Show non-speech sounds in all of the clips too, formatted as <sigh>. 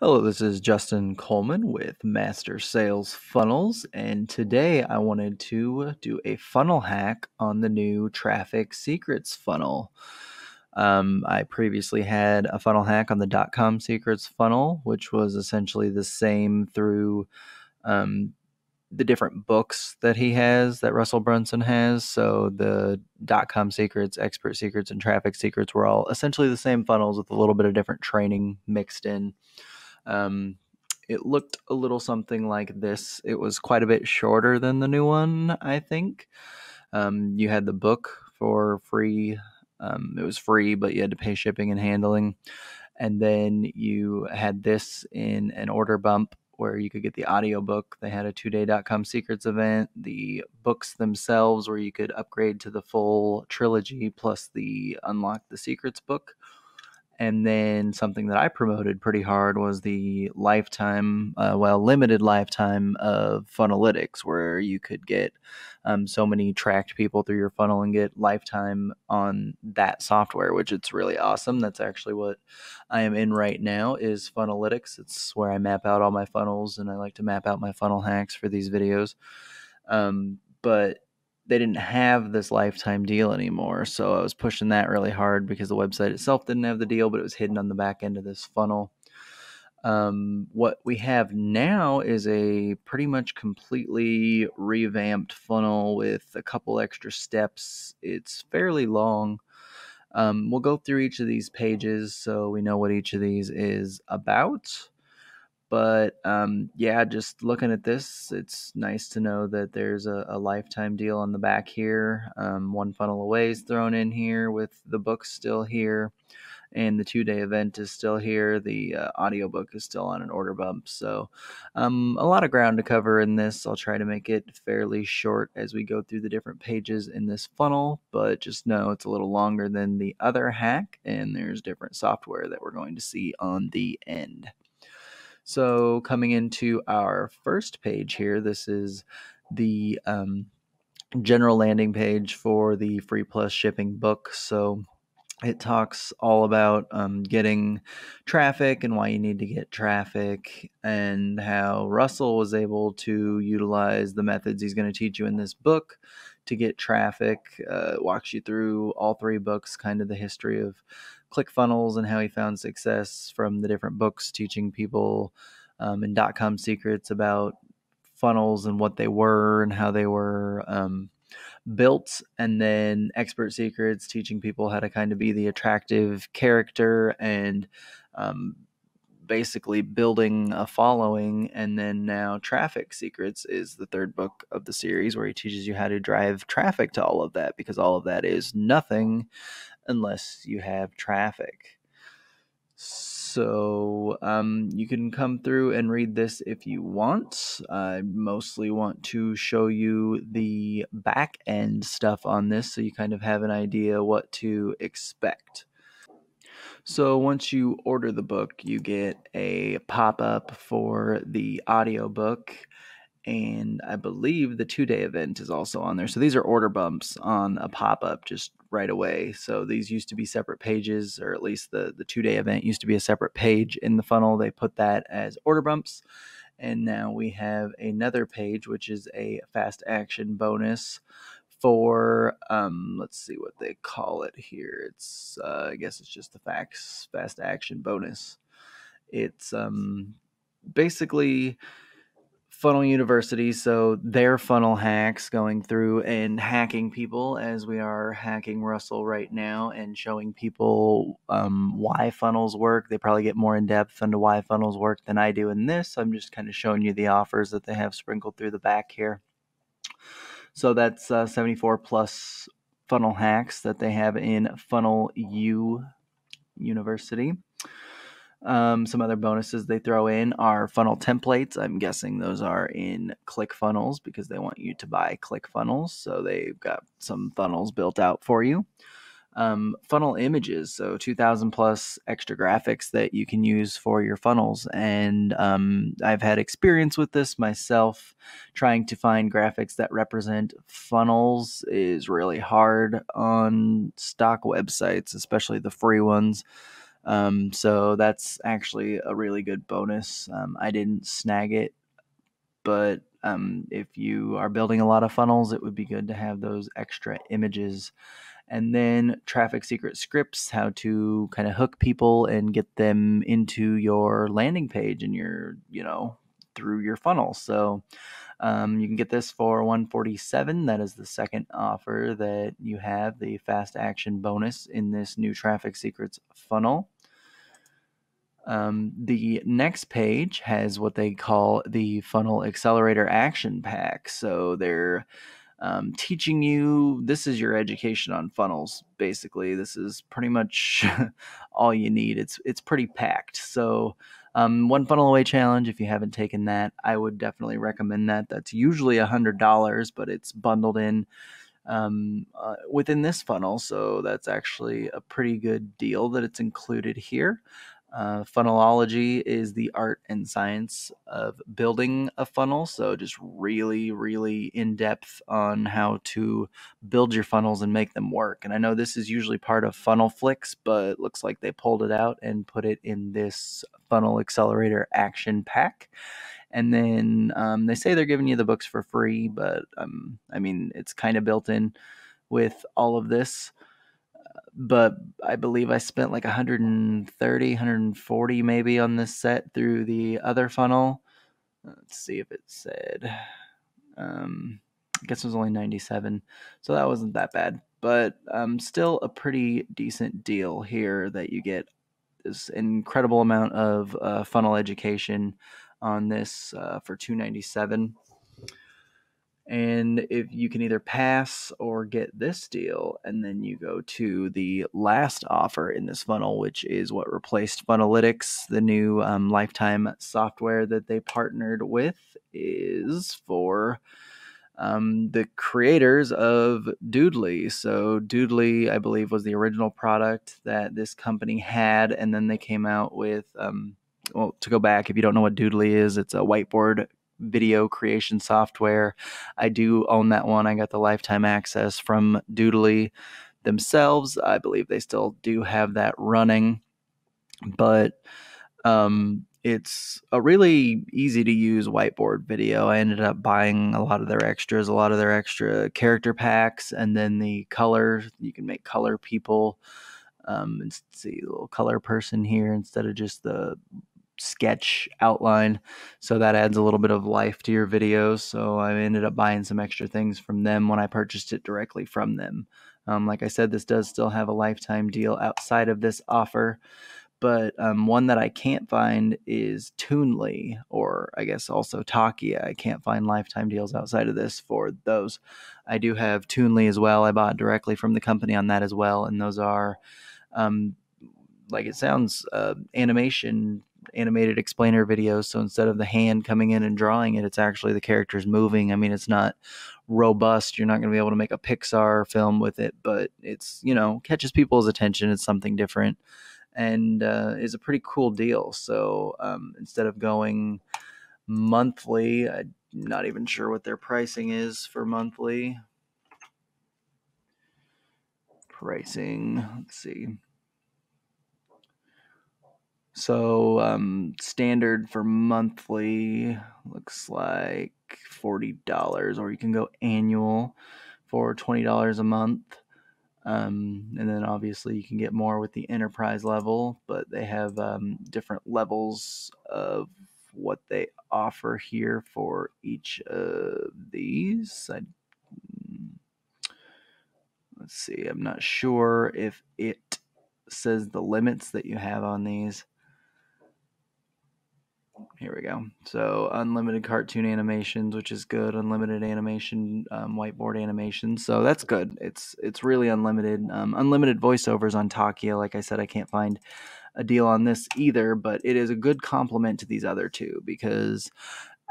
Hello, this is Justin Coleman with Master Sales Funnels, and today I wanted to do a funnel hack on the new Traffic Secrets funnel. Um, I previously had a funnel hack on the com secrets funnel, which was essentially the same through um, the different books that he has, that Russell Brunson has. So the dot com secrets, expert secrets, and traffic secrets were all essentially the same funnels with a little bit of different training mixed in. Um, it looked a little something like this. It was quite a bit shorter than the new one, I think. Um, you had the book for free. Um, it was free, but you had to pay shipping and handling. And then you had this in an order bump where you could get the audiobook. They had a two day.com secrets event, the books themselves, where you could upgrade to the full trilogy plus the unlock the secrets book. And then something that I promoted pretty hard was the lifetime, uh, well, limited lifetime of Funnelytics, where you could get um, so many tracked people through your funnel and get lifetime on that software, which it's really awesome. That's actually what I am in right now is Funnelytics. It's where I map out all my funnels, and I like to map out my funnel hacks for these videos. Um, but they didn't have this lifetime deal anymore. So I was pushing that really hard because the website itself didn't have the deal, but it was hidden on the back end of this funnel. Um, what we have now is a pretty much completely revamped funnel with a couple extra steps. It's fairly long. Um, we'll go through each of these pages so we know what each of these is about. But um, yeah, just looking at this, it's nice to know that there's a, a lifetime deal on the back here. Um, one funnel away is thrown in here with the book still here, and the two day event is still here. The uh, audiobook is still on an order bump. So, um, a lot of ground to cover in this. I'll try to make it fairly short as we go through the different pages in this funnel, but just know it's a little longer than the other hack, and there's different software that we're going to see on the end. So coming into our first page here, this is the um, general landing page for the free plus shipping book. So it talks all about um, getting traffic and why you need to get traffic and how Russell was able to utilize the methods he's going to teach you in this book to get traffic. Uh, walks you through all three books, kind of the history of ClickFunnels and how he found success from the different books teaching people um, in dot com secrets about funnels and what they were and how they were um, built and then expert secrets teaching people how to kind of be the attractive character and um, basically building a following and then now traffic secrets is the third book of the series where he teaches you how to drive traffic to all of that because all of that is nothing unless you have traffic. So um, you can come through and read this if you want. I mostly want to show you the back end stuff on this so you kind of have an idea what to expect. So once you order the book, you get a pop up for the audiobook and I believe the two day event is also on there. So these are order bumps on a pop up just right away. So these used to be separate pages, or at least the, the two day event used to be a separate page in the funnel. They put that as order bumps. And now we have another page, which is a fast action bonus for um, let's see what they call it here. It's uh, I guess it's just the facts fast action bonus. It's um, basically Funnel University, so their funnel hacks going through and hacking people as we are hacking Russell right now and showing people um, why funnels work. They probably get more in depth into why funnels work than I do in this. I'm just kind of showing you the offers that they have sprinkled through the back here. So that's uh, 74 plus funnel hacks that they have in Funnel U University. Um, some other bonuses they throw in are funnel templates. I'm guessing those are in ClickFunnels because they want you to buy ClickFunnels. So they've got some funnels built out for you. Um, funnel images, so 2,000 plus extra graphics that you can use for your funnels. And um, I've had experience with this myself. Trying to find graphics that represent funnels is really hard on stock websites, especially the free ones. Um, so that's actually a really good bonus. Um, I didn't snag it, but um, if you are building a lot of funnels, it would be good to have those extra images. And then traffic secret scripts, how to kind of hook people and get them into your landing page and your, you know, through your funnel. So um, you can get this for 147. That is the second offer that you have, the fast action bonus in this new traffic secrets funnel. Um, the next page has what they call the Funnel Accelerator Action Pack. So they're um, teaching you this is your education on funnels. Basically, this is pretty much <laughs> all you need. It's it's pretty packed. So um, one funnel away challenge. If you haven't taken that, I would definitely recommend that. That's usually a hundred dollars, but it's bundled in um, uh, within this funnel. So that's actually a pretty good deal that it's included here. Uh, funnelology is the art and science of building a funnel. So, just really, really in depth on how to build your funnels and make them work. And I know this is usually part of Funnel Funnelflix, but it looks like they pulled it out and put it in this Funnel Accelerator Action Pack. And then um, they say they're giving you the books for free, but um, I mean, it's kind of built in with all of this but I believe I spent like 130, 140 maybe on this set through the other funnel. Let's see if it said. Um, I guess it was only 97, so that wasn't that bad, but um, still a pretty decent deal here that you get this incredible amount of uh, funnel education on this uh, for 297 and if you can either pass or get this deal and then you go to the last offer in this funnel which is what replaced funnelytics the new um, lifetime software that they partnered with is for um, the creators of doodly. So doodly i believe was the original product that this company had and then they came out with um, well to go back if you don't know what doodly is it's a whiteboard video creation software. I do own that one. I got the lifetime access from Doodly themselves. I believe they still do have that running, but um, it's a really easy to use whiteboard video. I ended up buying a lot of their extras, a lot of their extra character packs, and then the color. You can make color people. Um, and see a little color person here instead of just the sketch outline. So that adds a little bit of life to your videos. So I ended up buying some extra things from them when I purchased it directly from them. Um, like I said, this does still have a lifetime deal outside of this offer. But um, one that I can't find is Toonly, or I guess also Talkia. I can't find lifetime deals outside of this for those. I do have Toonly as well. I bought directly from the company on that as well, and those are um, like it sounds uh, animation animated explainer videos. So instead of the hand coming in and drawing it, it's actually the characters moving. I mean, it's not robust. You're not going to be able to make a Pixar film with it, but it's, you know, catches people's attention. It's something different and uh, is a pretty cool deal. So um, instead of going monthly, I'm not even sure what their pricing is for monthly. Pricing, let's see. So um, standard for monthly looks like forty dollars, or you can go annual for twenty dollars a month. Um, and then obviously you can get more with the enterprise level, but they have um, different levels of what they offer here for each of these. I, mm, let's see, I'm not sure if it says the limits that you have on these. Here we go. So unlimited cartoon animations, which is good. Unlimited animation, um, whiteboard animations. So that's good. It's it's really unlimited. Um, unlimited voiceovers on Talkia. Like I said, I can't find a deal on this either, but it is a good complement to these other two because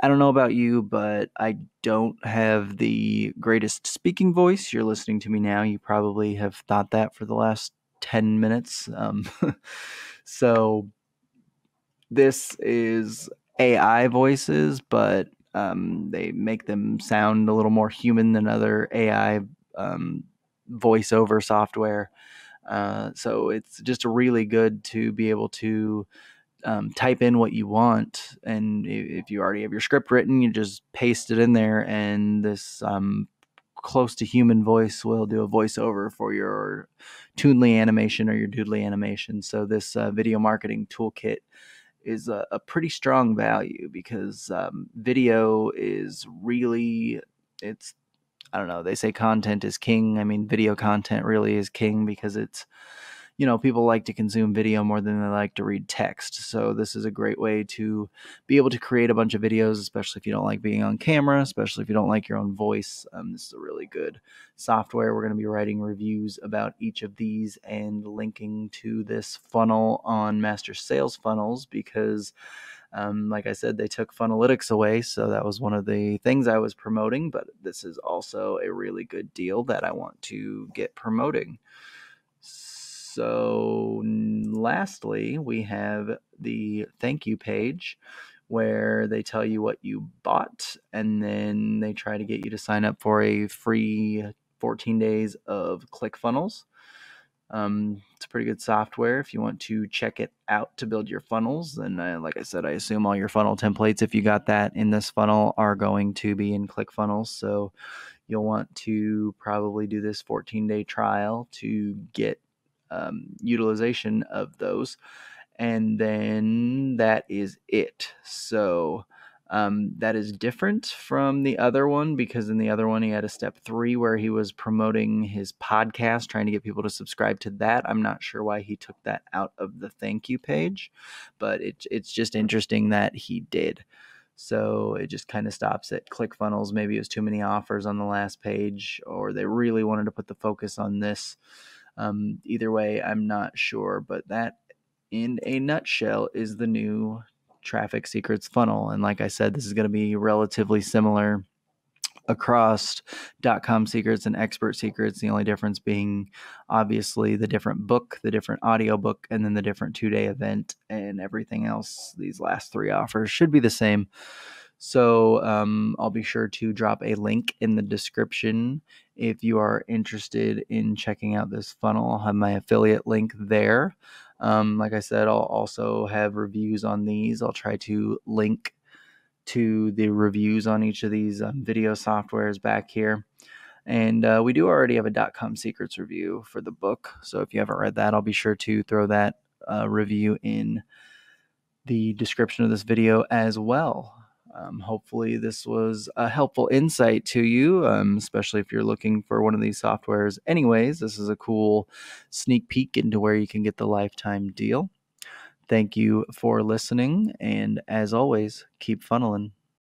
I don't know about you, but I don't have the greatest speaking voice. You're listening to me now. You probably have thought that for the last 10 minutes. Um, <laughs> so this is AI voices, but um, they make them sound a little more human than other AI um, voiceover software. Uh, so it's just really good to be able to um, type in what you want, and if you already have your script written, you just paste it in there, and this um, close to human voice will do a voiceover for your Toonly animation or your Doodly animation. So this uh, video marketing toolkit is a, a, pretty strong value because um, video is really it's I don't know. They say content is king. I mean, video content really is king because it's you know, people like to consume video more than they like to read text. So this is a great way to be able to create a bunch of videos, especially if you don't like being on camera, especially if you don't like your own voice. Um, this is a really good software. We're going to be writing reviews about each of these and linking to this funnel on Master Sales Funnels because. Um, like I said, they took Funnelytics away, so that was one of the things I was promoting. But this is also a really good deal that I want to get promoting. So, lastly, we have the thank you page where they tell you what you bought and then they try to get you to sign up for a free 14 days of ClickFunnels. Um, it's pretty good software if you want to check it out to build your funnels. And uh, like I said, I assume all your funnel templates, if you got that in this funnel, are going to be in ClickFunnels. So you'll want to probably do this 14 day trial to get um, utilization of those. And then that is it. So um, that is different from the other one because in the other one he had a step three where he was promoting his podcast, trying to get people to subscribe to that. I'm not sure why he took that out of the thank you page, but it, it's just interesting that he did. So it just kind of stops at ClickFunnels. Maybe it was too many offers on the last page, or they really wanted to put the focus on this. Um, either way, I'm not sure, but that in a nutshell is the new traffic secrets funnel. And like I said, this is going to be relatively similar across dot com secrets and expert secrets the only difference being obviously the different book the different audio book and then the different two day event and everything else these last three offers should be the same so um, I'll be sure to drop a link in the description if you are interested in checking out this funnel. I'll have my affiliate link there. Um, like I said, I'll also have reviews on these. I'll try to link to the reviews on each of these um, video softwares back here. And uh, we do already have a com secrets review for the book. So if you haven't read that, I'll be sure to throw that uh, review in the description of this video as well. Um, hopefully, this was a helpful insight to you, um, especially if you're looking for one of these softwares. Anyways, this is a cool sneak peek into where you can get the lifetime deal. Thank you for listening, and as always, keep funneling.